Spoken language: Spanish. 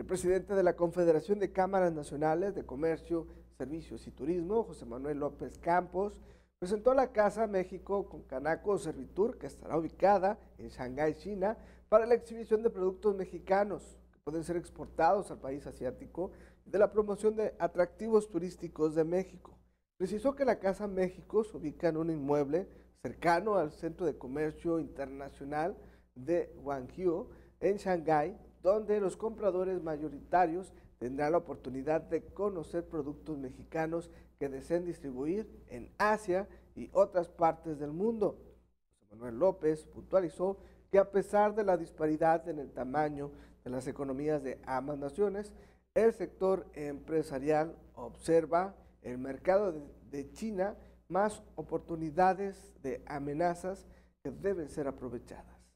El presidente de la Confederación de Cámaras Nacionales de Comercio, Servicios y Turismo, José Manuel López Campos, presentó la Casa México con Canaco Servitur, que estará ubicada en Shanghái, China, para la exhibición de productos mexicanos que pueden ser exportados al país asiático y de la promoción de atractivos turísticos de México. Precisó que la Casa México se ubica en un inmueble cercano al Centro de Comercio Internacional de Guangzhou, en Shanghái, donde los compradores mayoritarios tendrán la oportunidad de conocer productos mexicanos que deseen distribuir en Asia y otras partes del mundo. Manuel López puntualizó que a pesar de la disparidad en el tamaño de las economías de ambas naciones, el sector empresarial observa el mercado de, China más oportunidades de amenazas que deben ser aprovechadas.